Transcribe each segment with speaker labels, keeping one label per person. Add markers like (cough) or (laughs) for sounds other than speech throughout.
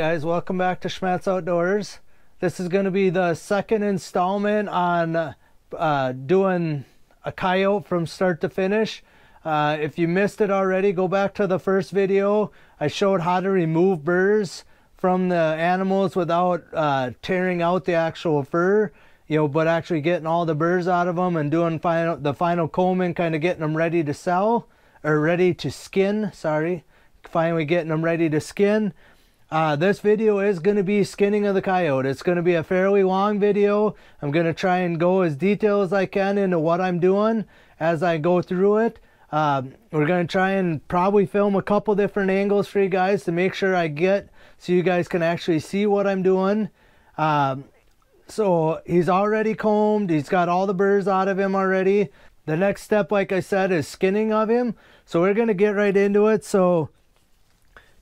Speaker 1: Guys, welcome back to Schmattz Outdoors. This is going to be the second installment on uh, doing a coyote from start to finish. Uh, if you missed it already, go back to the first video. I showed how to remove burrs from the animals without uh, tearing out the actual fur, you know, but actually getting all the burrs out of them and doing final, the final combing, kind of getting them ready to sell or ready to skin. Sorry, finally getting them ready to skin. Uh, this video is going to be skinning of the coyote. It's going to be a fairly long video. I'm going to try and go as detailed as I can into what I'm doing as I go through it. Um, we're going to try and probably film a couple different angles for you guys to make sure I get so you guys can actually see what I'm doing. Um, so he's already combed. He's got all the burrs out of him already. The next step, like I said, is skinning of him. So we're going to get right into it. So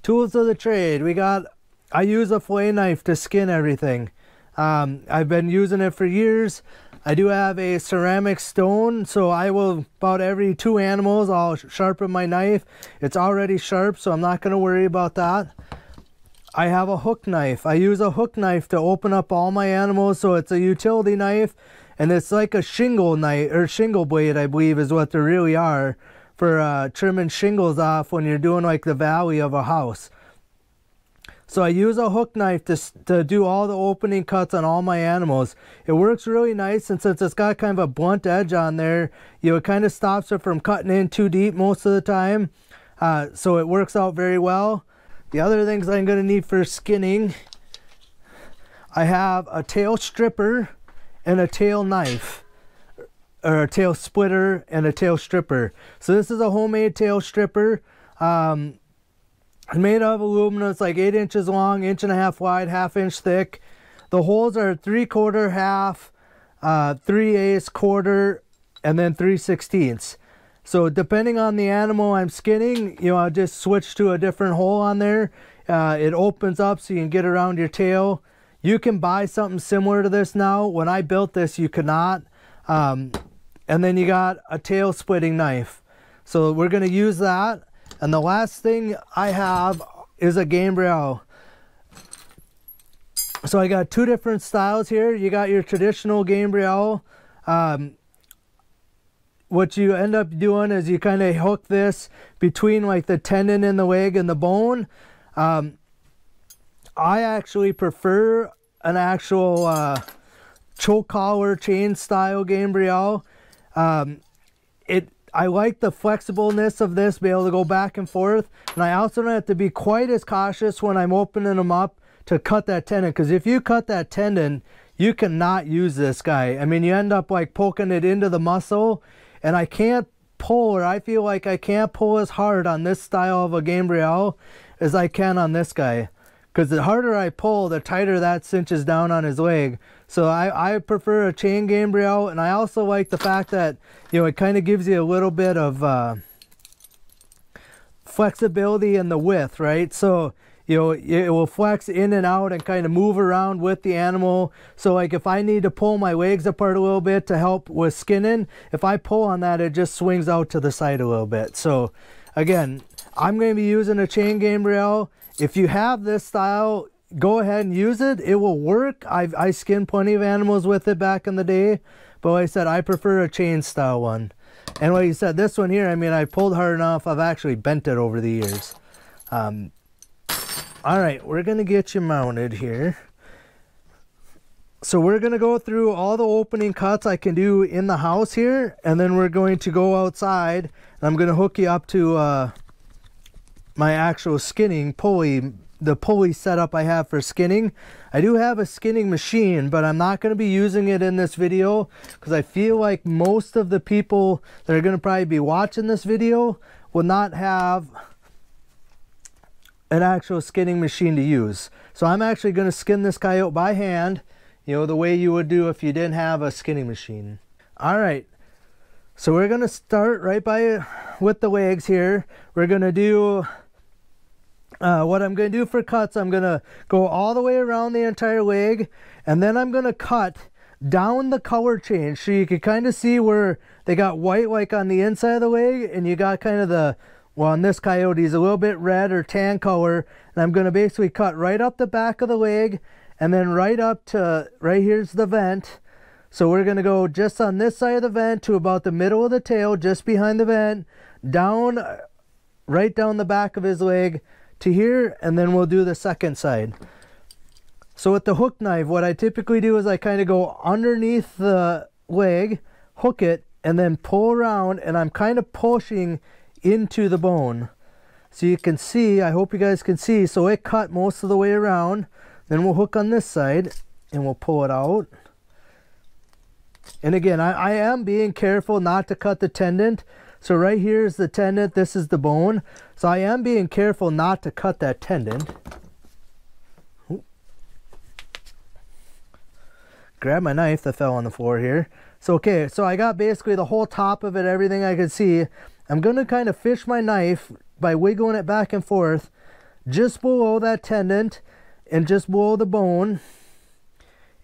Speaker 1: Tools of the trade. We got, I use a fillet knife to skin everything. Um, I've been using it for years. I do have a ceramic stone, so I will, about every two animals, I'll sharpen my knife. It's already sharp, so I'm not going to worry about that. I have a hook knife. I use a hook knife to open up all my animals, so it's a utility knife, and it's like a shingle knife, or shingle blade, I believe is what they really are for uh, trimming shingles off when you're doing like the valley of a house. So I use a hook knife to, to do all the opening cuts on all my animals. It works really nice and since it's got kind of a blunt edge on there, you know, it kind of stops it from cutting in too deep most of the time. Uh, so it works out very well. The other things I'm going to need for skinning, I have a tail stripper and a tail knife or a tail splitter and a tail stripper. So this is a homemade tail stripper. Um, made of aluminum. It's like eight inches long, inch and a half wide, half inch thick. The holes are three quarter, half, uh, three eighths, quarter, and then three sixteenths. So depending on the animal I'm skinning, you know, I'll just switch to a different hole on there. Uh, it opens up so you can get around your tail. You can buy something similar to this now. When I built this, you could not. Um, and then you got a tail splitting knife. So we're to use that. And the last thing I have is a gambrel. So I got two different styles here. You got your traditional gambrel. Um, what you end up doing is you kind of hook this between like the tendon and the leg and the bone. Um, I actually prefer an actual uh, choke collar chain style gambrel um, it I like the flexibleness of this, be able to go back and forth. And I also don't have to be quite as cautious when I'm opening them up to cut that tendon. Because if you cut that tendon, you cannot use this guy. I mean, you end up like poking it into the muscle. And I can't pull, or I feel like I can't pull as hard on this style of a Gambrel as I can on this guy. Because the harder I pull, the tighter that cinches down on his leg. So I, I prefer a chain Gambrel, and I also like the fact that, you know, it kind of gives you a little bit of uh, flexibility in the width, right? So, you know, it will flex in and out and kind of move around with the animal. So like if I need to pull my legs apart a little bit to help with skinning, if I pull on that, it just swings out to the side a little bit. So again, I'm going to be using a chain Gambrel. If you have this style, go ahead and use it. It will work. I've, I skinned plenty of animals with it back in the day. But like I said, I prefer a chain style one. And like you said, this one here, I mean, I pulled hard enough. I've actually bent it over the years. Um, all right, we're going to get you mounted here. So we're going to go through all the opening cuts I can do in the house here. And then we're going to go outside. And I'm going to hook you up to uh, my actual skinning pulley the pulley setup I have for skinning. I do have a skinning machine, but I'm not going to be using it in this video because I feel like most of the people that are going to probably be watching this video will not have an actual skinning machine to use. So I'm actually going to skin this coyote by hand, you know, the way you would do if you didn't have a skinning machine. All right. So we're going to start right by with the legs here. We're going to do uh, what I'm going to do for cuts, I'm going to go all the way around the entire leg, and then I'm going to cut down the color change. So you can kind of see where they got white like on the inside of the leg, and you got kind of the well on this coyote is a little bit red or tan color. And I'm going to basically cut right up the back of the leg and then right up to right here's the vent. So we're going to go just on this side of the vent to about the middle of the tail just behind the vent down right down the back of his leg to here and then we'll do the second side. So with the hook knife what I typically do is I kind of go underneath the leg hook it and then pull around and I'm kind of pushing into the bone. So you can see I hope you guys can see so it cut most of the way around. Then we'll hook on this side and we'll pull it out. And again I, I am being careful not to cut the tendon so right here is the tendon. This is the bone. So I am being careful not to cut that tendon. Grab my knife that fell on the floor here. So okay so I got basically the whole top of it everything I could see. I'm gonna kind of fish my knife by wiggling it back and forth just below that tendon and just below the bone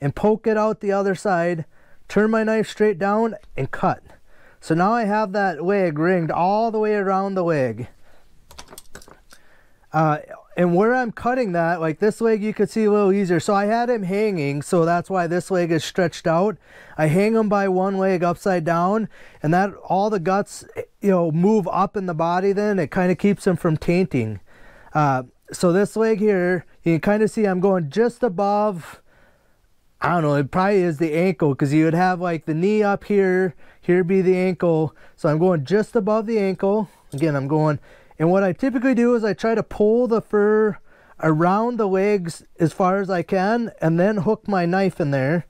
Speaker 1: and poke it out the other side turn my knife straight down and cut so now I have that leg ringed all the way around the leg uh, and where I'm cutting that, like this leg you could see a little easier. So I had him hanging, so that's why this leg is stretched out. I hang him by one leg upside down, and that all the guts, you know, move up in the body then. It kind of keeps him from tainting. Uh, so this leg here, you can kind of see I'm going just above, I don't know, it probably is the ankle because you would have like the knee up here, here be the ankle. So I'm going just above the ankle. Again, I'm going and what I typically do is I try to pull the fur around the legs as far as I can and then hook my knife in there.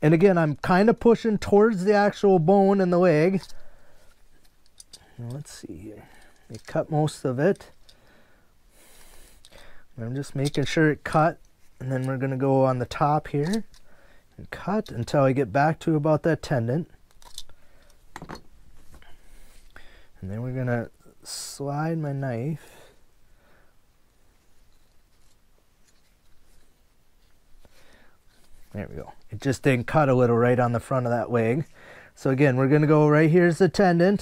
Speaker 1: And again, I'm kind of pushing towards the actual bone in the leg. Let's see here. Cut most of it. I'm just making sure it cut. And then we're going to go on the top here and cut until I get back to about that tendon. And then we're going to slide my knife there we go. It just didn't cut a little right on the front of that leg so again we're gonna go right here's the tendon.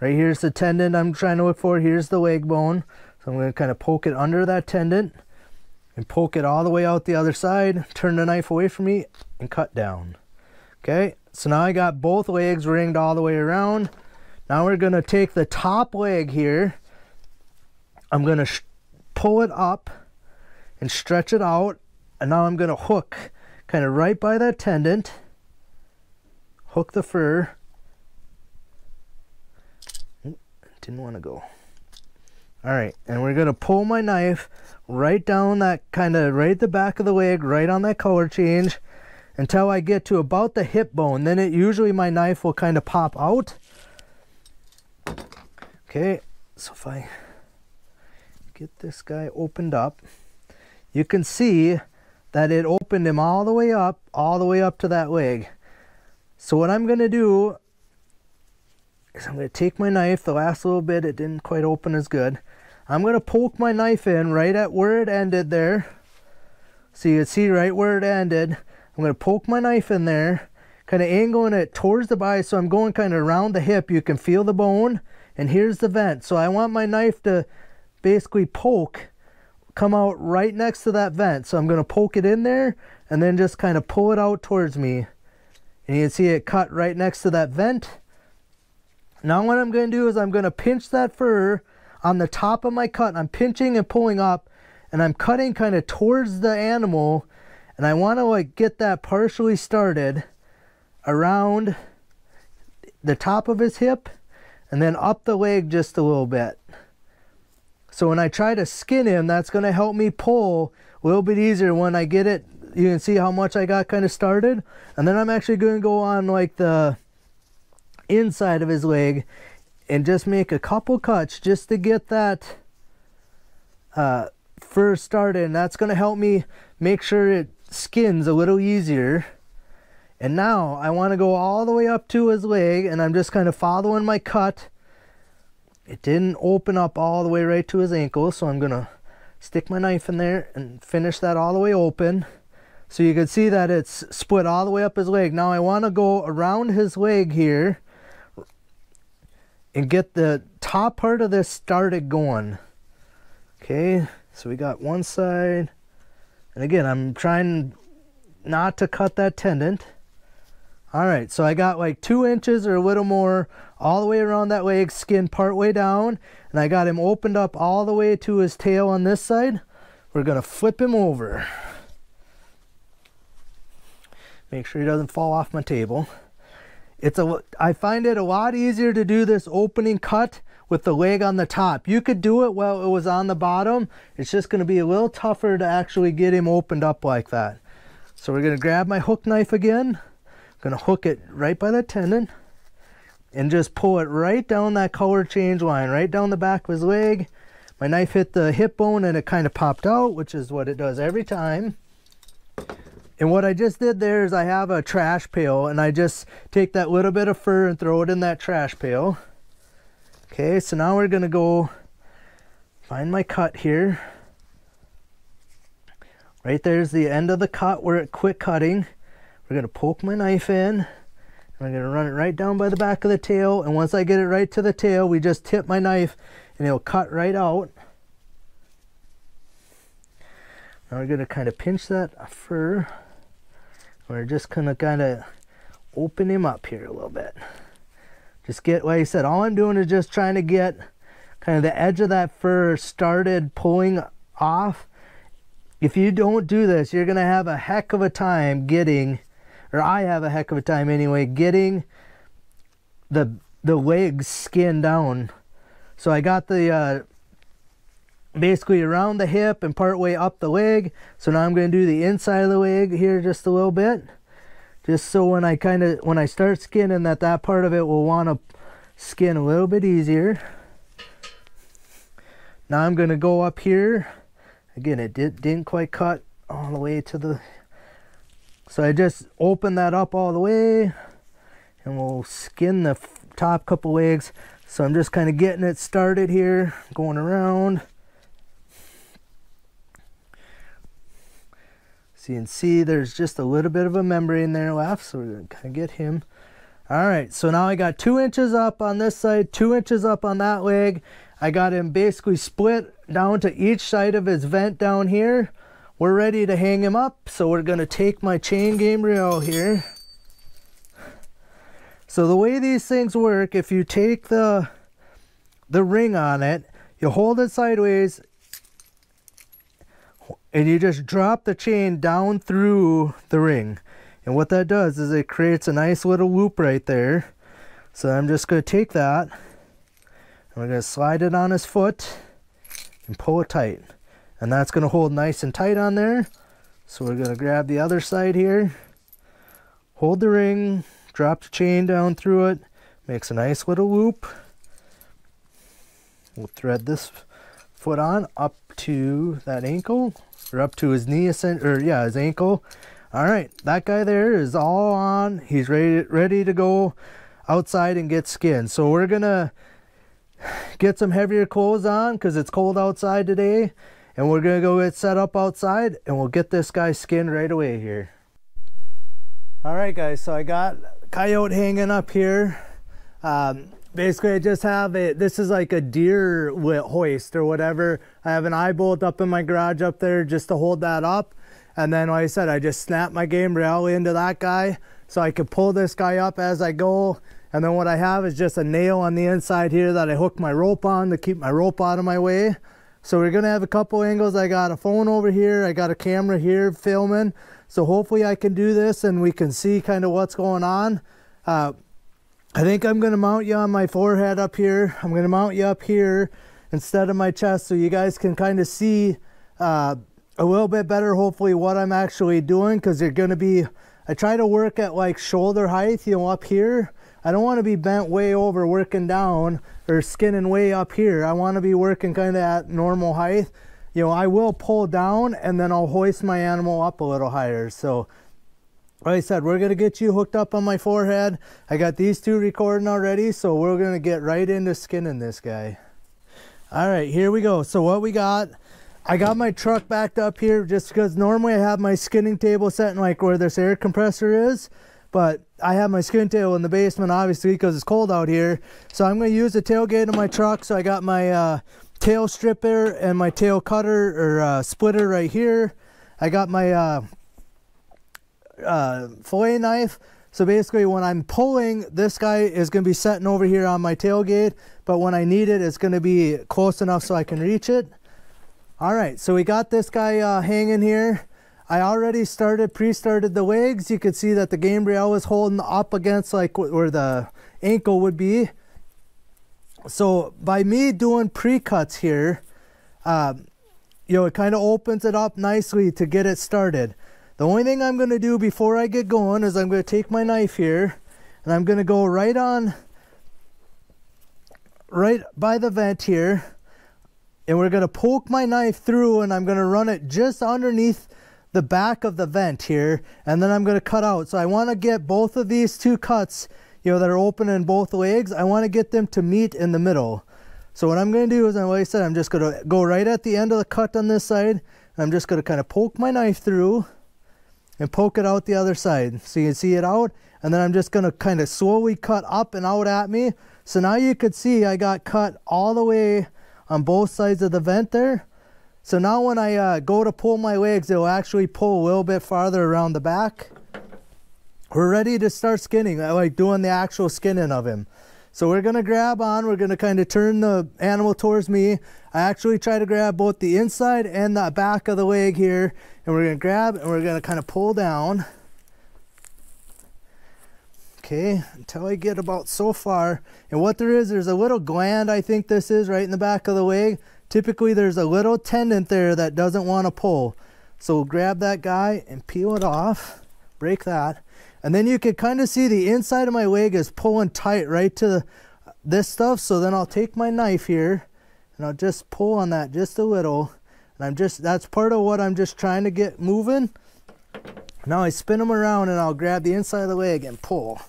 Speaker 1: Right here's the tendon I'm trying to look for. Here's the leg bone. So I'm gonna kind of poke it under that tendon and poke it all the way out the other side turn the knife away from me and cut down okay so now I got both legs ringed all the way around now we're to take the top leg here. I'm to pull it up and stretch it out. And now I'm to hook kind of right by that tendon. Hook the fur. Didn't want to go. All right, and we're going to pull my knife right down that kind of right at the back of the leg, right on that color change until I get to about the hip bone. Then it usually my knife will kind of pop out Okay, so if I get this guy opened up, you can see that it opened him all the way up, all the way up to that leg. So what I'm going to do is I'm going to take my knife, the last little bit, it didn't quite open as good. I'm going to poke my knife in right at where it ended there. So you can see right where it ended. I'm to poke my knife in there, kind of angling it towards the body. So I'm going kind of around the hip. You can feel the bone and here's the vent. So I want my knife to basically poke, come out right next to that vent. So I'm going to poke it in there and then just kind of pull it out towards me. And you can see it cut right next to that vent. Now what I'm going to do is I'm going to pinch that fur on the top of my cut. I'm pinching and pulling up and I'm cutting kind of towards the animal and I want to like get that partially started around the top of his hip and then up the leg just a little bit. So when I try to skin him, that's going to help me pull a little bit easier when I get it. You can see how much I got kind of started. And then I'm actually going to go on like the inside of his leg and just make a couple cuts just to get that uh, fur started. And that's going to help me make sure it skins a little easier. And now I want to go all the way up to his leg and I'm just kind of following my cut. It didn't open up all the way right to his ankle, so I'm to stick my knife in there and finish that all the way open. So you can see that it's split all the way up his leg. Now I want to go around his leg here and get the top part of this started going. Okay, so we got one side. And again, I'm trying not to cut that tendon. All right, so I got like two inches or a little more all the way around that leg, skin part way down. And I got him opened up all the way to his tail on this side. We're gonna flip him over. Make sure he doesn't fall off my table. It's a, I find it a lot easier to do this opening cut with the leg on the top. You could do it while it was on the bottom. It's just gonna be a little tougher to actually get him opened up like that. So we're gonna grab my hook knife again. I'm gonna hook it right by the tendon and just pull it right down that color change line, right down the back of his leg. My knife hit the hip bone and it kind of popped out, which is what it does every time. And what I just did there is I have a trash pail and I just take that little bit of fur and throw it in that trash pail. Okay, so now we're gonna go find my cut here. Right there's the end of the cut where it quit cutting. We're gonna poke my knife in. I'm gonna run it right down by the back of the tail. And once I get it right to the tail, we just tip my knife and it'll cut right out. Now we're gonna kind of pinch that fur. We're just gonna kind of open him up here a little bit. Just get, like I said, all I'm doing is just trying to get kind of the edge of that fur started pulling off. If you don't do this, you're gonna have a heck of a time getting, or I have a heck of a time anyway, getting the the legs skin down. So I got the uh, basically around the hip and part way up the leg. So now I'm going to do the inside of the leg here just a little bit. Just so when I kind of, when I start skinning that, that part of it will want to skin a little bit easier. Now I'm going to go up here. Again, it did, didn't quite cut all the way to the, so I just open that up all the way and we'll skin the top couple legs. So I'm just kind of getting it started here, going around. So you can see there's just a little bit of a membrane there left, so we're gonna kind of get him. All right, so now I got two inches up on this side, two inches up on that leg. I got him basically split down to each side of his vent down here. We're ready to hang him up, so we're gonna take my chain gambrel here. So the way these things work, if you take the the ring on it, you hold it sideways and you just drop the chain down through the ring. And what that does is it creates a nice little loop right there. So I'm just going to take that, and we're going to slide it on his foot and pull it tight. And that's going to hold nice and tight on there. So we're going to grab the other side here, hold the ring, drop the chain down through it, makes a nice little loop. We'll thread this foot on up to that ankle or up to his knee, or yeah, his ankle. All right, that guy there is all on. He's ready, ready to go outside and get skinned. So we're gonna get some heavier clothes on because it's cold outside today. And we're gonna go get set up outside and we'll get this guy skinned right away here. All right guys, so I got coyote hanging up here. Um, basically I just have it this is like a deer hoist or whatever. I have an eye bolt up in my garage up there just to hold that up. And then like I said I just snap my gambrel into that guy so I can pull this guy up as I go. And then what I have is just a nail on the inside here that I hook my rope on to keep my rope out of my way. So we're gonna have a couple angles. I got a phone over here. I got a camera here filming. So hopefully I can do this and we can see kind of what's going on. Uh, I think I'm going to mount you on my forehead up here. I'm going to mount you up here instead of my chest so you guys can kind of see uh, a little bit better hopefully what I'm actually doing because you're going to be I try to work at like shoulder height you know up here. I don't want to be bent way over working down or skinning way up here. I want to be working kind of at normal height. You know I will pull down and then I'll hoist my animal up a little higher. So like I said, we're going to get you hooked up on my forehead. I got these two recording already, so we're going to get right into skinning this guy. All right, here we go. So what we got, I got my truck backed up here just because normally I have my skinning table set in like where this air compressor is. but I have my skin table in the basement obviously because it's cold out here. So I'm going to use the tailgate of my truck. So I got my uh, tail stripper and my tail cutter or uh, splitter right here. I got my uh, uh, fillet knife. So basically when I'm pulling, this guy is going to be setting over here on my tailgate. But when I need it, it's going to be close enough so I can reach it. All right, so we got this guy uh, hanging here. I already started, pre-started the wigs. You could see that the gambrel was holding up against like where the ankle would be. So by me doing pre-cuts here, um, you know, it kind of opens it up nicely to get it started. The only thing I'm going to do before I get going is I'm going to take my knife here and I'm going to go right on, right by the vent here. And we're going to poke my knife through and I'm going to run it just underneath the back of the vent here and then I'm going to cut out. So I want to get both of these two cuts, you know, that are open in both legs. I want to get them to meet in the middle. So what I'm going to do is, like I said, I'm just going to go right at the end of the cut on this side. I'm just going to kind of poke my knife through and poke it out the other side. So you can see it out. And then I'm just to kind of slowly cut up and out at me. So now you could see I got cut all the way on both sides of the vent there. So now when I uh, go to pull my legs, it'll actually pull a little bit farther around the back. We're ready to start skinning, like doing the actual skinning of him. So we're gonna grab on, we're gonna kind of turn the animal towards me. I actually try to grab both the inside and the back of the leg here, and we're gonna grab and we're gonna kind of pull down. Okay, until I get about so far. And what there is, there's a little gland, I think this is, right in the back of the leg typically there's a little tendon there that doesn't want to pull. So we'll grab that guy and peel it off, break that. And then you can kind of see the inside of my leg is pulling tight right to the, this stuff. So then I'll take my knife here and I'll just pull on that just a little. And I'm just, that's part of what I'm just trying to get moving. Now I spin them around and I'll grab the inside of the leg and pull.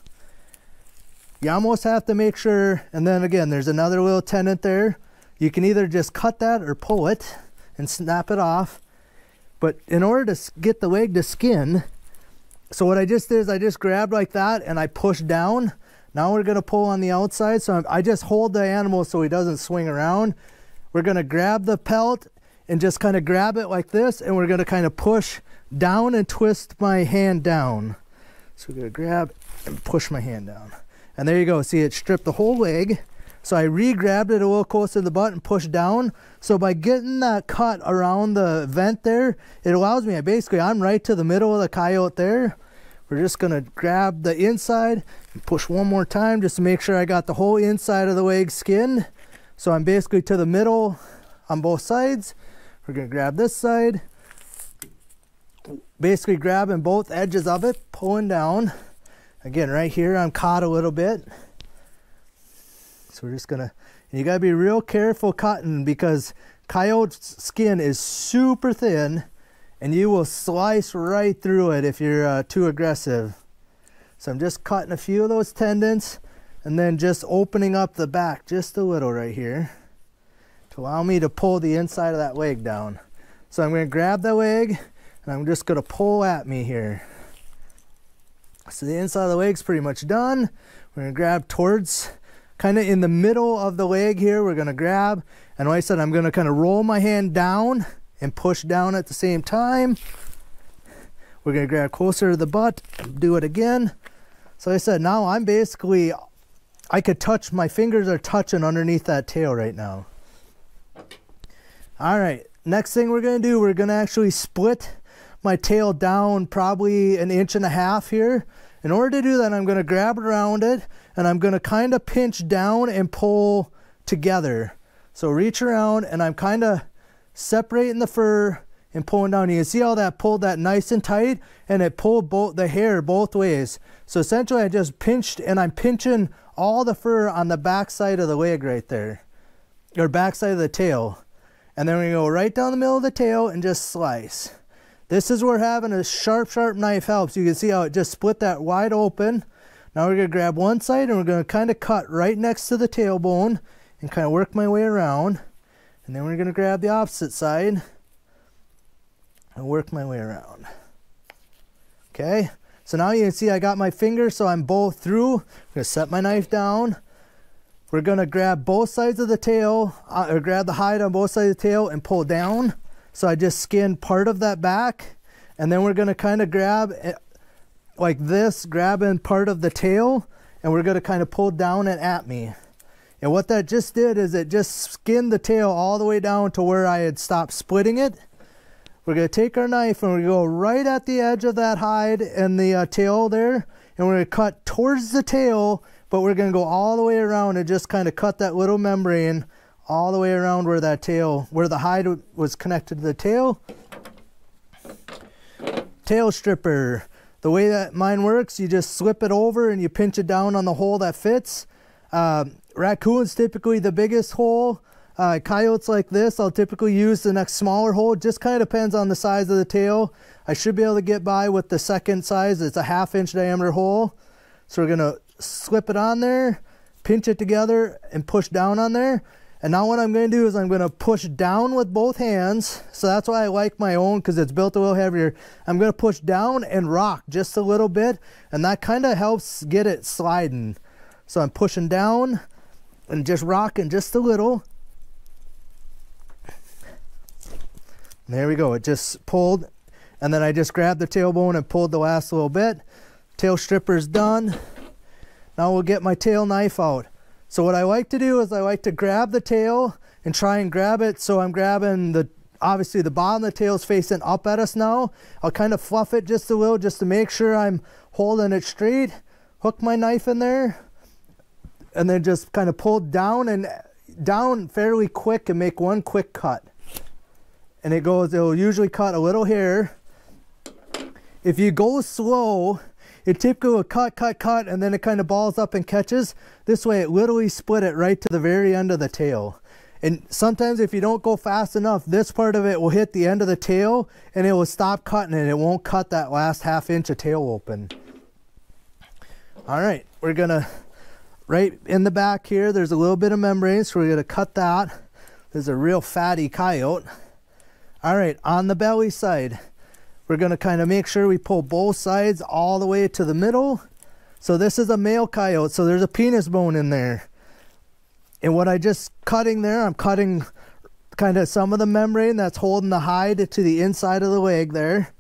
Speaker 1: You almost have to make sure, and then again, there's another little tendon there. You can either just cut that or pull it and snap it off. But in order to get the leg to skin, so what I just did is I just grabbed like that and I pushed down. Now we're gonna pull on the outside. So I just hold the animal so he doesn't swing around. We're gonna grab the pelt and just kind of grab it like this and we're gonna kind of push down and twist my hand down. So we're gonna grab and push my hand down. And there you go, see it stripped the whole leg. So I re-grabbed it a little closer to the butt and pushed down. So by getting that cut around the vent there, it allows me, I basically I'm right to the middle of the coyote there. We're just gonna grab the inside and push one more time just to make sure I got the whole inside of the leg skinned. So I'm basically to the middle on both sides. We're gonna grab this side, basically grabbing both edges of it, pulling down. Again, right here I'm caught a little bit. So we're just gonna, you gotta be real careful cutting because coyote's skin is super thin and you will slice right through it if you're uh, too aggressive. So I'm just cutting a few of those tendons and then just opening up the back just a little right here allow me to pull the inside of that leg down. So I'm gonna grab the leg and I'm just gonna pull at me here. So the inside of the leg's pretty much done. We're gonna grab towards kind of in the middle of the leg here, we're gonna grab. And like I said, I'm gonna kind of roll my hand down and push down at the same time. We're gonna grab closer to the butt, do it again. So like I said, now I'm basically, I could touch, my fingers are touching underneath that tail right now. All right, next thing we're gonna do, we're gonna actually split my tail down probably an inch and a half here. In order to do that, I'm gonna grab around it and I'm going to kind of pinch down and pull together. So reach around and I'm kind of separating the fur and pulling down. You can see how that pulled that nice and tight and it pulled both the hair both ways. So essentially I just pinched and I'm pinching all the fur on the back side of the leg right there or back side of the tail. And then we go right down the middle of the tail and just slice. This is where having a sharp, sharp knife helps. You can see how it just split that wide open now we're to grab one side and we're going to kind of cut right next to the tailbone and kind of work my way around. And then we're going to grab the opposite side and work my way around. Okay, So now you can see I got my finger, so I'm both through. I'm gonna set my knife down. We're gonna grab both sides of the tail, uh, or grab the hide on both sides of the tail and pull down. So I just skinned part of that back, and then we're gonna kind of grab eh, like this, grabbing part of the tail, and we're gonna kind of pull down and at me. And what that just did is it just skinned the tail all the way down to where I had stopped splitting it. We're to take our knife and we go right at the edge of that hide and the uh, tail there. And we're to cut towards the tail, but we're going to go all the way around and just kind of cut that little membrane all the way around where that tail, where the hide was connected to the tail. Tail stripper. The way that mine works, you just slip it over and you pinch it down on the hole that fits. Uh, raccoon's typically the biggest hole. Uh, coyotes like this, I'll typically use the next smaller hole. Just kind of depends on the size of the tail. I should be able to get by with the second size. It's a half inch diameter hole. So we're gonna slip it on there, pinch it together and push down on there. And now what I'm gonna do is I'm gonna push down with both hands. So that's why I like my own because it's built a little heavier. I'm gonna push down and rock just a little bit. And that kind of helps get it sliding. So I'm pushing down and just rocking just a little. There we go. It just pulled. And then I just grabbed the tailbone and pulled the last little bit. Tail stripper's done. Now we'll get my tail knife out. So what I like to do is I like to grab the tail and try and grab it so I'm grabbing the obviously the bottom of the tail is facing up at us now. I'll kind of fluff it just a little just to make sure I'm holding it straight. Hook my knife in there and then just kind of pull down and down fairly quick and make one quick cut and it goes, it'll usually cut a little hair. If you go slow, it typically will cut, cut, cut, and then it kind of balls up and catches. This way it literally split it right to the very end of the tail. And sometimes if you don't go fast enough, this part of it will hit the end of the tail and it will stop cutting and it won't cut that last half inch of tail open. All right, we're gonna, right in the back here, there's a little bit of membrane, so we're gonna cut that. There's a real fatty coyote. All right, on the belly side, we're gonna kind of make sure we pull both sides all the way to the middle. So this is a male coyote, so there's a penis bone in there. And what I just cutting there, I'm cutting kind of some of the membrane that's holding the hide to the inside of the leg there.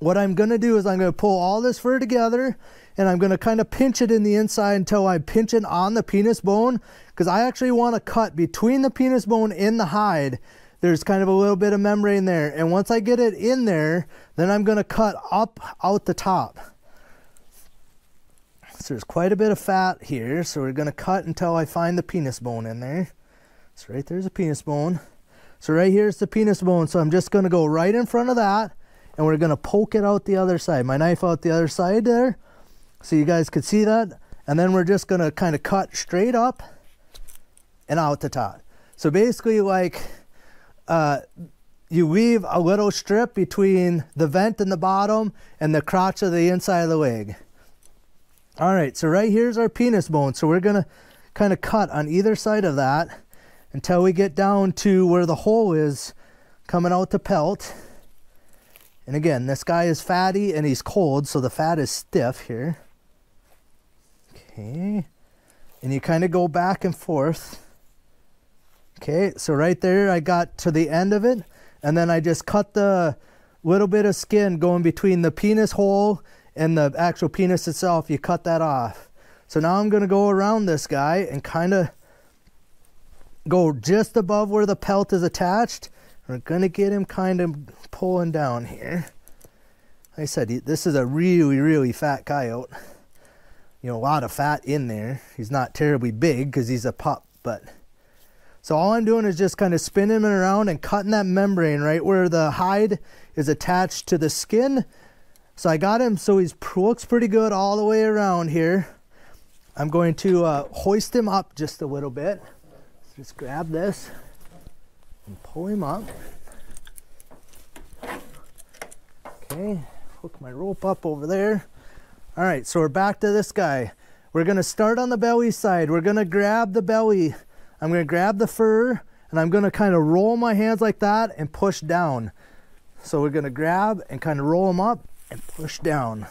Speaker 1: What I'm gonna do is I'm gonna pull all this fur together and I'm gonna kind of pinch it in the inside until I pinch it on the penis bone because I actually wanna cut between the penis bone and the hide there's kind of a little bit of membrane there. And once I get it in there, then I'm going to cut up out the top. So there's quite a bit of fat here. So we're going to cut until I find the penis bone in there. So right there's a penis bone. So right here's the penis bone. So I'm just going to go right in front of that. And we're going to poke it out the other side. My knife out the other side there. So you guys could see that. And then we're just going to kind of cut straight up and out the top. So basically like you weave a little strip between the vent in the bottom and the crotch of the inside of the leg. All right, so right here's our penis bone. So we're gonna kind of cut on either side of that until we get down to where the hole is coming out the pelt. And again, this guy is fatty and he's cold, so the fat is stiff here. Okay. And you kind of go back and forth. Okay, so right there I got to the end of it and then I just cut the little bit of skin going between the penis hole and the actual penis itself. You cut that off. So now I'm going to go around this guy and kind of go just above where the pelt is attached. We're going to get him kind of pulling down here. Like I said, this is a really, really fat coyote. You know, a lot of fat in there. He's not terribly big because he's a pup, but so all I'm doing is just kind of spinning him around and cutting that membrane right where the hide is attached to the skin. So I got him so he looks pretty good all the way around here. I'm going to uh, hoist him up just a little bit. Just grab this and pull him up. Okay, hook my rope up over there. All right, so we're back to this guy. We're gonna start on the belly side. We're gonna grab the belly I'm to grab the fur and I'm to kind of roll my hands like that and push down. So we're to grab and kind of roll them up and push down.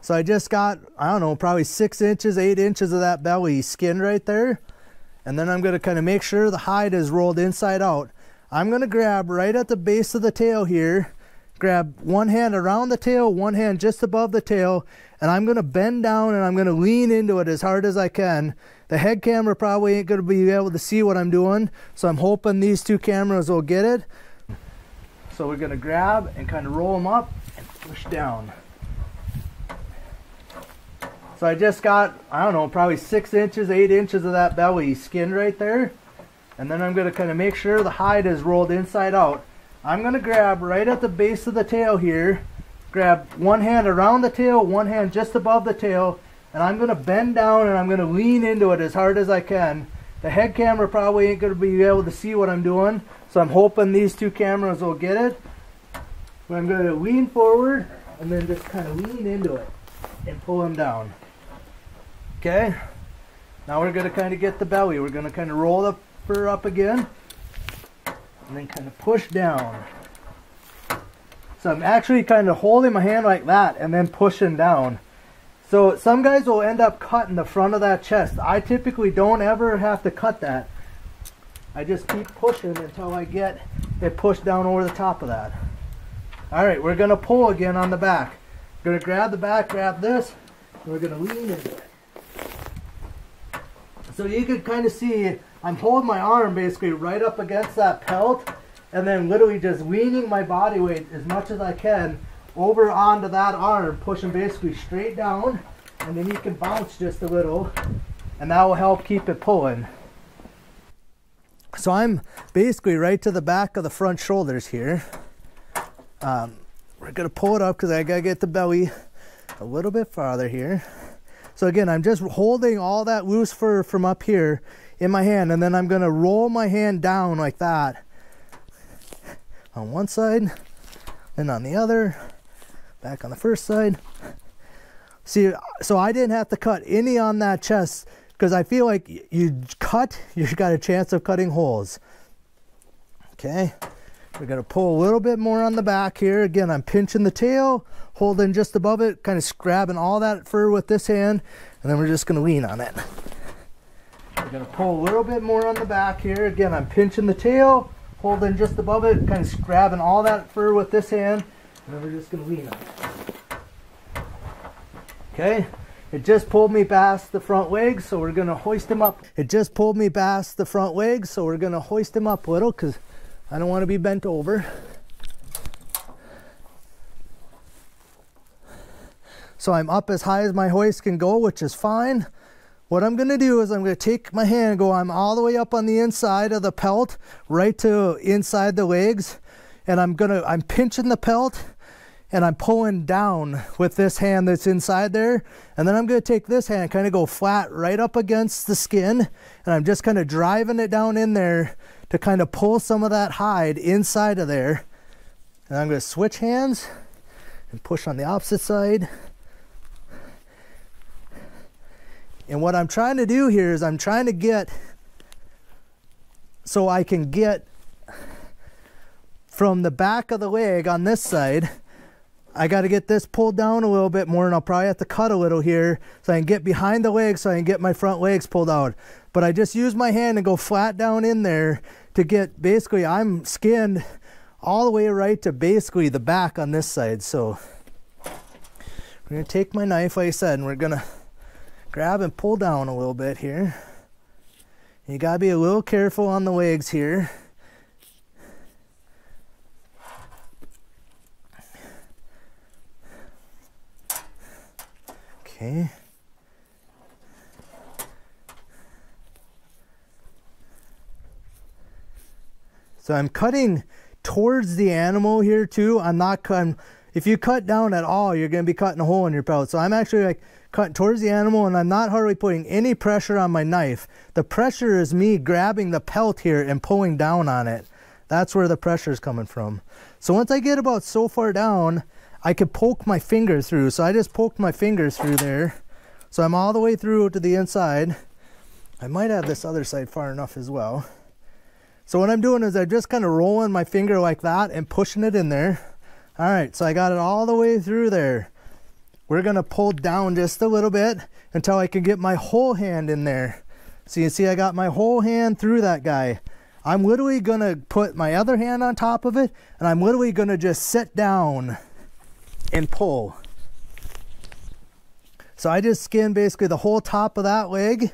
Speaker 1: So I just got, I don't know, probably six inches, eight inches of that belly skin right there. And then I'm gonna kind of make sure the hide is rolled inside out. I'm gonna grab right at the base of the tail here, grab one hand around the tail, one hand just above the tail, and I'm gonna bend down and I'm gonna lean into it as hard as I can. The head camera probably ain't gonna be able to see what I'm doing, so I'm hoping these two cameras will get it. So we're gonna grab and kind of roll them up and push down. So I just got, I don't know, probably six inches, eight inches of that belly skin right there. And then I'm going to kind of make sure the hide is rolled inside out. I'm going to grab right at the base of the tail here, grab one hand around the tail, one hand just above the tail, and I'm going to bend down and I'm going to lean into it as hard as I can. The head camera probably ain't going to be able to see what I'm doing, so I'm hoping these two cameras will get it. But I'm going to lean forward and then just kind of lean into it and pull them down. Okay, now we're going to kind of get the belly. We're going to kind of roll the fur up again and then kind of push down. So I'm actually kind of holding my hand like that and then pushing down. So some guys will end up cutting the front of that chest. I typically don't ever have to cut that. I just keep pushing until I get it pushed down over the top of that. All right, we're gonna pull again on the back. We're gonna grab the back, grab this, and we're gonna lean into it. So you can kind of see I'm holding my arm basically right up against that pelt and then literally just leaning my body weight as much as I can over onto that arm, pushing basically straight down and then you can bounce just a little and that will help keep it pulling. So I'm basically right to the back of the front shoulders here. Um, we're gonna pull it up because I gotta get the belly a little bit farther here. So again, I'm just holding all that loose fur from up here in my hand and then I'm gonna roll my hand down like that on one side and on the other, back on the first side. See, so I didn't have to cut any on that chest because I feel like you cut, (laughs) you got a chance of cutting holes. Okay, we're gonna pull a little bit more on the back here. Again, I'm pinching the tail, holding just above it, kind of grabbing all that fur with this hand, and then we're just gonna lean on it. We're gonna pull a little bit more on the back here. Again, I'm pinching the tail, holding just above it, kind of grabbing all that fur with this hand, and then we're just gonna lean on it. Okay, it just pulled me past the front legs, so we're gonna hoist him up. It just pulled me past the front legs, so we're gonna hoist him up a little because I don't want to be bent over. So I'm up as high as my hoist can go, which is fine. What I'm going to do is I'm going to take my hand and go, I'm all the way up on the inside of the pelt, right to inside the legs. And I'm going to, I'm pinching the pelt and I'm pulling down with this hand that's inside there. And then I'm going to take this hand, kind of go flat right up against the skin. And I'm just kind of driving it down in there to kind of pull some of that hide inside of there. And I'm going to switch hands and push on the opposite side. And what I'm trying to do here is I'm trying to get so I can get from the back of the leg on this side. I got to get this pulled down a little bit more and I'll probably have to cut a little here so I can get behind the leg so I can get my front legs pulled out. But I just use my hand and go flat down in there to get basically I'm skinned all the way right to basically the back on this side. So we're going to take my knife like I said and we're going to grab and pull down a little bit here. You gotta be a little careful on the legs here. Okay. So I'm cutting towards the animal here too. I'm not cutting, if you cut down at all, you're gonna be cutting a hole in your pelt. So I'm actually like cut towards the animal and I'm not hardly putting any pressure on my knife. The pressure is me grabbing the pelt here and pulling down on it. That's where the pressure is coming from. So once I get about so far down, I could poke my finger through. So I just poked my fingers through there. So I'm all the way through to the inside. I might have this other side far enough as well. So what I'm doing is I'm just kind of rolling my finger like that and pushing it in there. All right, so I got it all the way through there. We're gonna pull down just a little bit until I can get my whole hand in there. So you see I got my whole hand through that guy. I'm literally gonna put my other hand on top of it and I'm literally gonna just sit down and pull. So I just skinned basically the whole top of that leg.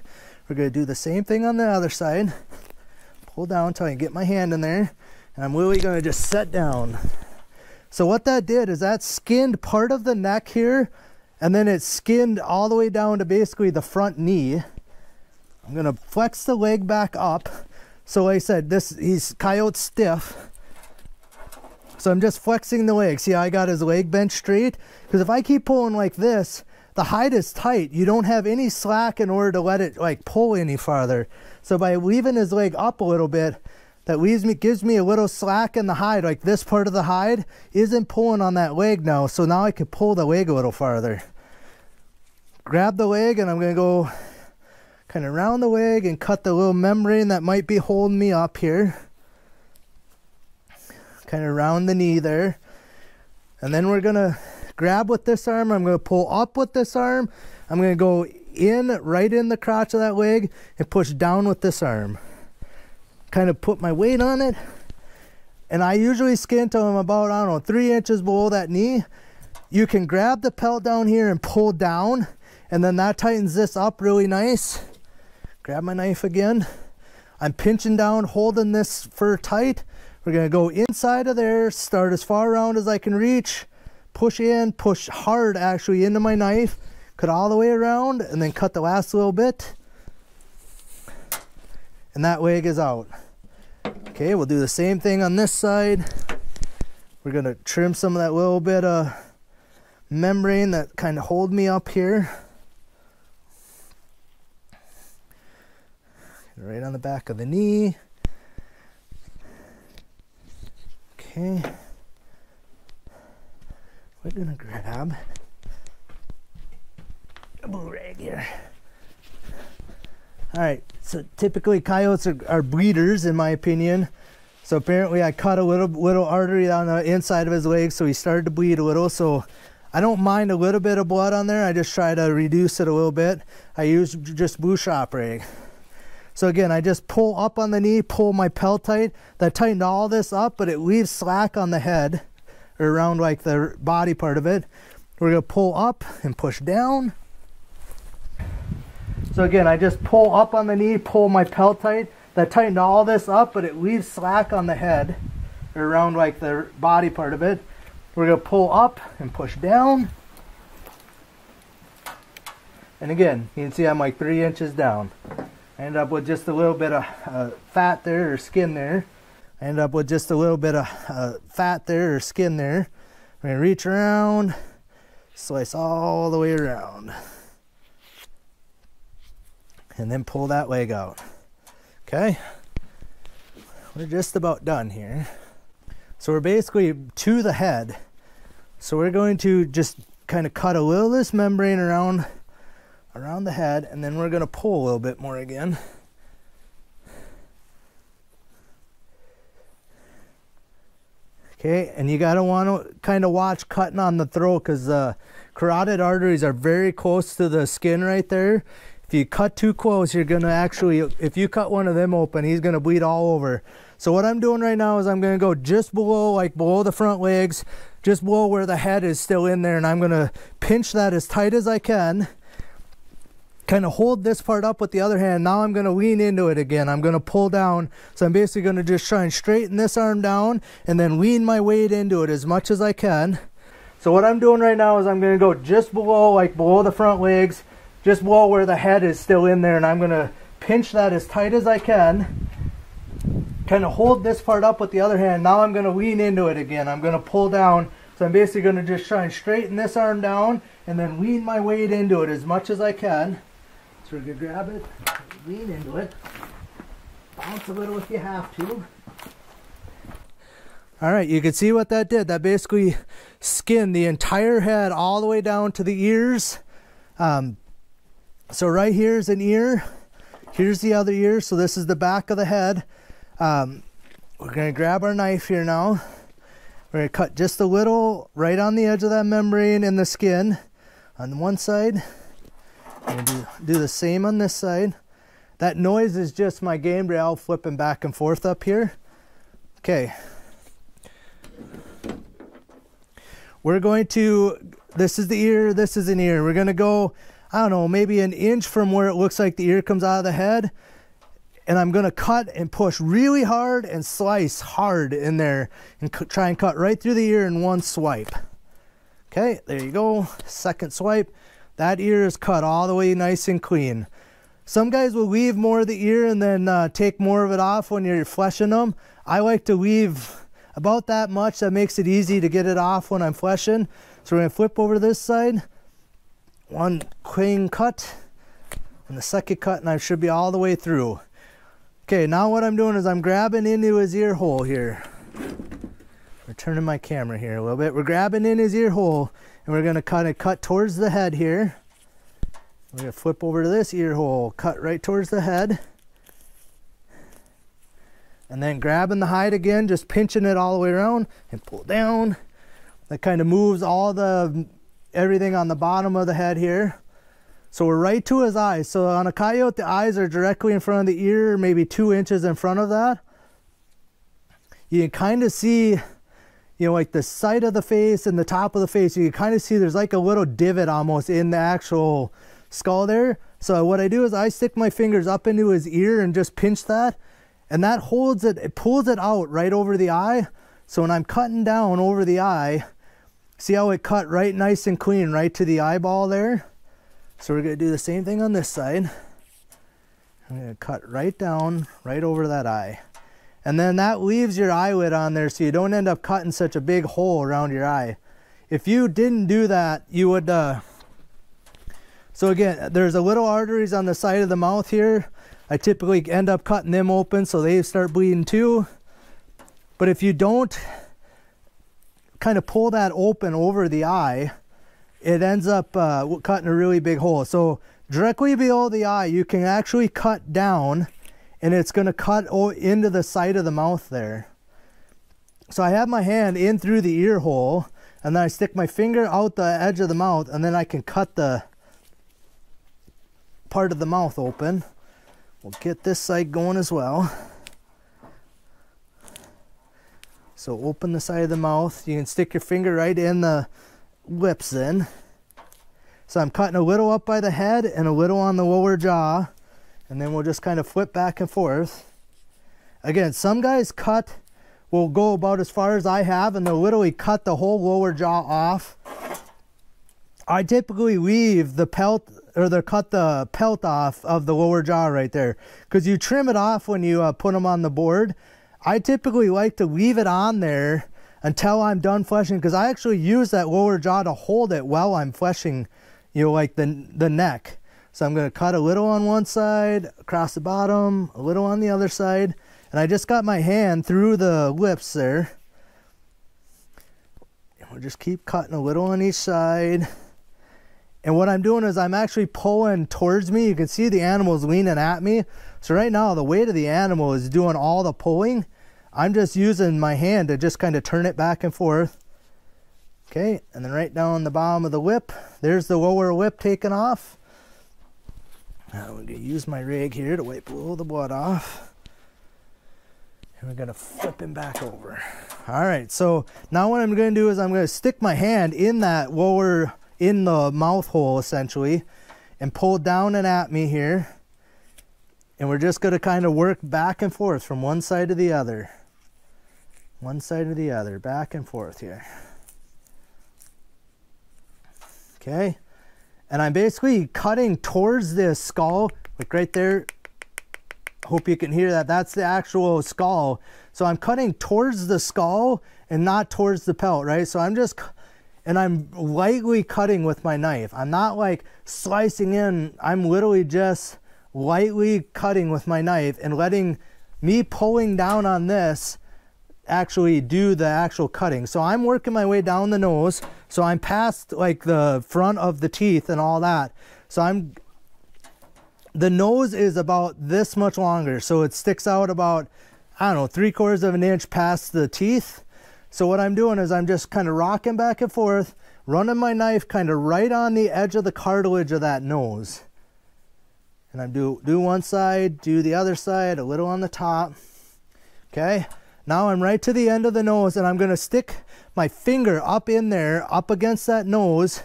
Speaker 1: We're gonna do the same thing on the other side. Pull down until I can get my hand in there. And I'm literally gonna just sit down. So what that did is that skinned part of the neck here, and then it skinned all the way down to basically the front knee. I'm gonna flex the leg back up. So like I said, this he's coyote stiff. So I'm just flexing the leg. See how I got his leg bent straight? Because if I keep pulling like this, the hide is tight. You don't have any slack in order to let it like pull any farther. So by leaving his leg up a little bit, that leaves me gives me a little slack in the hide like this part of the hide isn't pulling on that leg now so now I can pull the leg a little farther. Grab the leg and I'm gonna go kind of round the leg and cut the little membrane that might be holding me up here. Kind of round the knee there. And then we're gonna grab with this arm I'm gonna pull up with this arm. I'm gonna go in right in the crotch of that leg and push down with this arm kind of put my weight on it. And I usually skin to them about, I don't know, three inches below that knee. You can grab the pelt down here and pull down, and then that tightens this up really nice. Grab my knife again. I'm pinching down, holding this fur tight. We're gonna go inside of there, start as far around as I can reach, push in, push hard actually into my knife, cut all the way around, and then cut the last little bit and that leg is out. Okay, we'll do the same thing on this side. We're gonna trim some of that little bit of membrane that kind of hold me up here. Right on the back of the knee. Okay. We're gonna grab a blue rag here. All right, so typically coyotes are, are breeders in my opinion. So apparently I cut a little little artery on the inside of his leg so he started to bleed a little. So I don't mind a little bit of blood on there. I just try to reduce it a little bit. I use just blue shop rag. So again, I just pull up on the knee, pull my pelt tight. That tightened all this up, but it leaves slack on the head or around like the body part of it. We're gonna pull up and push down. So again, I just pull up on the knee, pull my pelt tight. That tightened all this up, but it leaves slack on the head, around like the body part of it. We're gonna pull up and push down. And again, you can see I'm like three inches down. I end up with just a little bit of uh, fat there or skin there. I end up with just a little bit of uh, fat there or skin there. I'm gonna reach around, slice all the way around and then pull that leg out. Okay, we're just about done here. So we're basically to the head. So we're going to just kind of cut a little of this membrane around around the head and then we're going to pull a little bit more again. Okay, and you got to want to kind of watch cutting on the throat because the carotid arteries are very close to the skin right there if you cut too close, you're gonna actually, if you cut one of them open, he's gonna bleed all over. So what I'm doing right now is I'm gonna go just below, like below the front legs, just below where the head is still in there, and I'm gonna pinch that as tight as I can. Kind of hold this part up with the other hand. Now I'm gonna lean into it again. I'm gonna pull down. So I'm basically gonna just try and straighten this arm down and then lean my weight into it as much as I can. So what I'm doing right now is I'm gonna go just below, like below the front legs, just below where the head is still in there and I'm to pinch that as tight as I can. Kind of hold this part up with the other hand. Now I'm to lean into it again. I'm to pull down. So I'm basically to just try and straighten this arm down and then lean my weight into it as much as I can. So we're to grab it lean into it. Bounce a little if you have to. All right, you can see what that did. That basically skinned the entire head all the way down to the ears. Um, so right here is an ear. Here's the other ear. So this is the back of the head. Um, we're going to grab our knife here now. We're gonna cut just a little right on the edge of that membrane in the skin on one side. And do, do the same on this side. That noise is just my gambrel flipping back and forth up here. Okay. We're going to, this is the ear, this is an ear. We're gonna go, I don't know, maybe an inch from where it looks like the ear comes out of the head. And I'm gonna cut and push really hard and slice hard in there and try and cut right through the ear in one swipe. Okay, there you go, second swipe. That ear is cut all the way nice and clean. Some guys will leave more of the ear and then uh, take more of it off when you're fleshing them. I like to leave about that much. That makes it easy to get it off when I'm fleshing. So we're gonna flip over to this side. One clean cut and the second cut and I should be all the way through. Okay, now what I'm doing is I'm grabbing into his ear hole here. We're turning my camera here a little bit. We're grabbing in his ear hole and we're gonna kind of cut towards the head here. We're gonna flip over to this ear hole, cut right towards the head. And then grabbing the hide again, just pinching it all the way around and pull down. That kind of moves all the, everything on the bottom of the head here. So we're right to his eyes. So on a coyote, the eyes are directly in front of the ear, maybe two inches in front of that. You can kind of see, you know, like the side of the face and the top of the face. You can kind of see there's like a little divot almost in the actual skull there. So what I do is I stick my fingers up into his ear and just pinch that. And that holds it, it pulls it out right over the eye. So when I'm cutting down over the eye, see how it cut right nice and clean right to the eyeball there? So we're gonna do the same thing on this side. I'm gonna cut right down, right over that eye. And then that leaves your eyelid on there so you don't end up cutting such a big hole around your eye. If you didn't do that, you would, uh, so again, there's a little arteries on the side of the mouth here. I typically end up cutting them open so they start bleeding too. But if you don't kind of pull that open over the eye, it ends up uh, cutting a really big hole. So directly below the eye, you can actually cut down and it's going to cut into the side of the mouth there. So I have my hand in through the ear hole and then I stick my finger out the edge of the mouth and then I can cut the part of the mouth open. We'll get this side going as well. So open the side of the mouth. You can stick your finger right in the lips in. So I'm cutting a little up by the head and a little on the lower jaw. And then we'll just kind of flip back and forth. Again, some guys cut will go about as far as I have and they'll literally cut the whole lower jaw off. I typically leave the pelt or they cut the pelt off of the lower jaw right there because you trim it off when you uh, put them on the board. I typically like to leave it on there until I'm done fleshing because I actually use that lower jaw to hold it while I'm fleshing, you know, like the, the neck. So I'm going to cut a little on one side, across the bottom, a little on the other side. And I just got my hand through the lips there. And we'll just keep cutting a little on each side. And what I'm doing is I'm actually pulling towards me. You can see the animal's leaning at me. So right now the weight of the animal is doing all the pulling. I'm just using my hand to just kind of turn it back and forth. Okay, and then right down the bottom of the whip, there's the lower whip taken off. Now I'm gonna use my rig here to wipe a little of the blood off. And we're gonna flip him back over. All right, so now what I'm gonna do is I'm gonna stick my hand in that lower in the mouth hole essentially and pull down and at me here. And we're just going to kind of work back and forth from one side to the other. One side to the other, back and forth here. Okay. And I'm basically cutting towards this skull, like right there. Hope you can hear that. That's the actual skull. So I'm cutting towards the skull and not towards the pelt, right? So I'm just and I'm lightly cutting with my knife. I'm not like slicing in. I'm literally just lightly cutting with my knife and letting me pulling down on this actually do the actual cutting. So I'm working my way down the nose. So I'm past like the front of the teeth and all that. So I'm, the nose is about this much longer. So it sticks out about, I don't know, three quarters of an inch past the teeth. So what I'm doing is I'm just kind of rocking back and forth, running my knife kind of right on the edge of the cartilage of that nose. And I do, do one side, do the other side, a little on the top. Okay, now I'm right to the end of the nose and I'm gonna stick my finger up in there, up against that nose,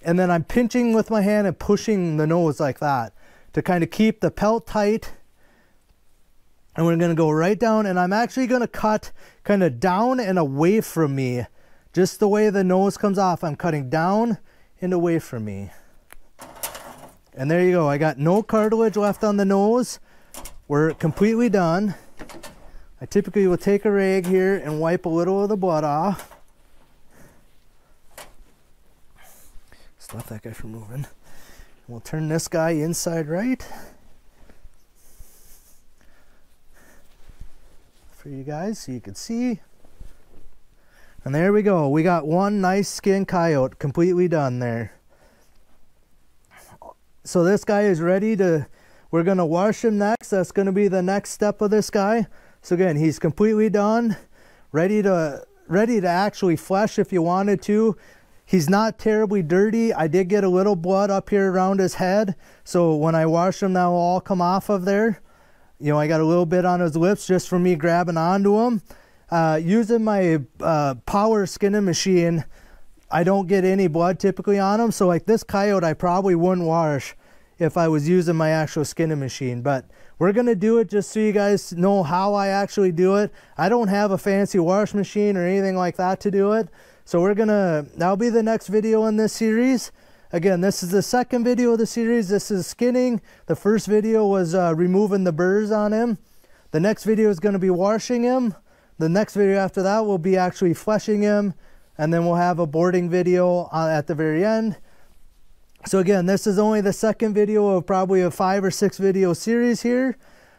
Speaker 1: and then I'm pinching with my hand and pushing the nose like that to kind of keep the pelt tight. And we're going to go right down and I'm actually going to cut kind of down and away from me. Just the way the nose comes off I'm cutting down and away from me and there you go I got no cartilage left on the nose we're completely done I typically will take a rag here and wipe a little of the blood off stop that guy from moving we'll turn this guy inside right for you guys so you can see. And there we go. We got one nice skin coyote completely done there. So this guy is ready to, we're going to wash him next. That's going to be the next step of this guy. So again, he's completely done, ready to, ready to actually flesh if you wanted to. He's not terribly dirty. I did get a little blood up here around his head. So when I wash him, that will all come off of there. You know, I got a little bit on his lips just from me grabbing onto him. Uh, using my uh, power skinning machine, I don't get any blood typically on them. So like this coyote, I probably wouldn't wash if I was using my actual skinning machine. But we're going to do it just so you guys know how I actually do it. I don't have a fancy wash machine or anything like that to do it. So we're going to, that'll be the next video in this series. Again, this is the second video of the series. This is skinning. The first video was uh, removing the burrs on him. The next video is going to be washing him. The next video after that will be actually fleshing him. And then we'll have a boarding video uh, at the very end. So again, this is only the second video of probably a five or six video series here.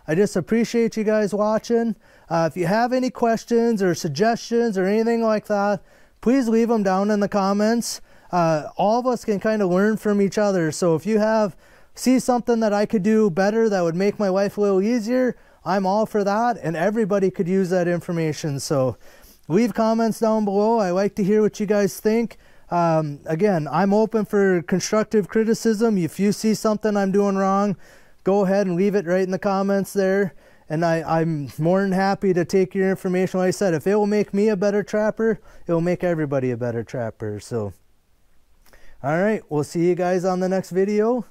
Speaker 1: I just appreciate you guys watching. Uh, if you have any questions or suggestions or anything like that, please leave them down in the comments uh, all of us can kind of learn from each other. So if you have see something that I could do better that would make my life a little easier, I'm all for that, and everybody could use that information. So leave comments down below. I like to hear what you guys think. Um, again, I'm open for constructive criticism. If you see something I'm doing wrong, go ahead and leave it right in the comments there. And I, I'm more than happy to take your information. Like I said, if it will make me a better trapper, it will make everybody a better trapper. So. All right, we'll see you guys on the next video.